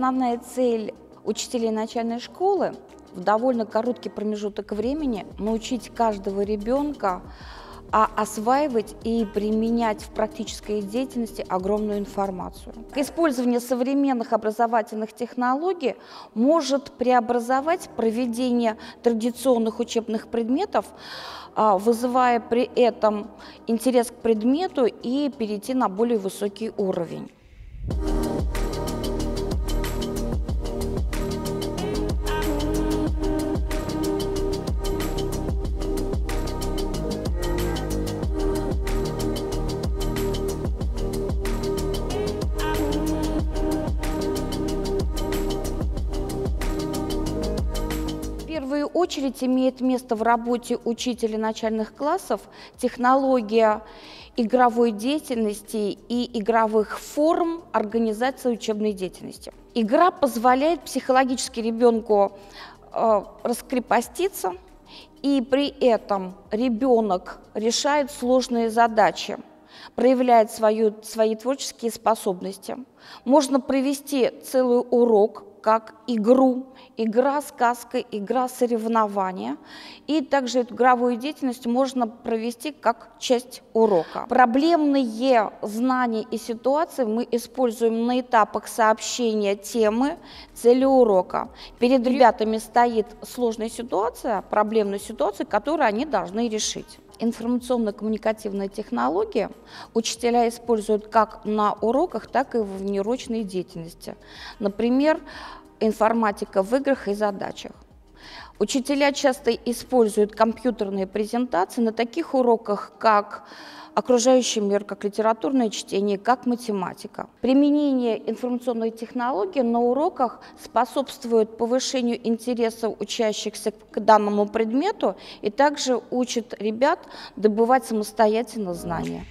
основная цель учителей начальной школы в довольно короткий промежуток времени научить каждого ребенка а осваивать и применять в практической деятельности огромную информацию. Использование современных образовательных технологий может преобразовать проведение традиционных учебных предметов, а, вызывая при этом интерес к предмету и перейти на более высокий уровень. Первую очередь имеет место в работе учителя начальных классов технология игровой деятельности и игровых форм организации учебной деятельности. Игра позволяет психологически ребенку э, раскрепоститься, и при этом ребенок решает сложные задачи, проявляет свою, свои творческие способности. Можно провести целый урок как игру, игра, сказка, игра, соревнования. И также эту игровую деятельность можно провести как часть урока. Проблемные знания и ситуации мы используем на этапах сообщения темы, цели урока. Перед ребятами стоит сложная ситуация, проблемная ситуация, которую они должны решить информационно-коммуникативные технологии учителя используют как на уроках, так и в внеурочной деятельности. Например, информатика в играх и задачах. Учителя часто используют компьютерные презентации на таких уроках, как окружающий мир, как литературное чтение, как математика. Применение информационной технологии на уроках способствует повышению интереса учащихся к данному предмету и также учит ребят добывать самостоятельно знания.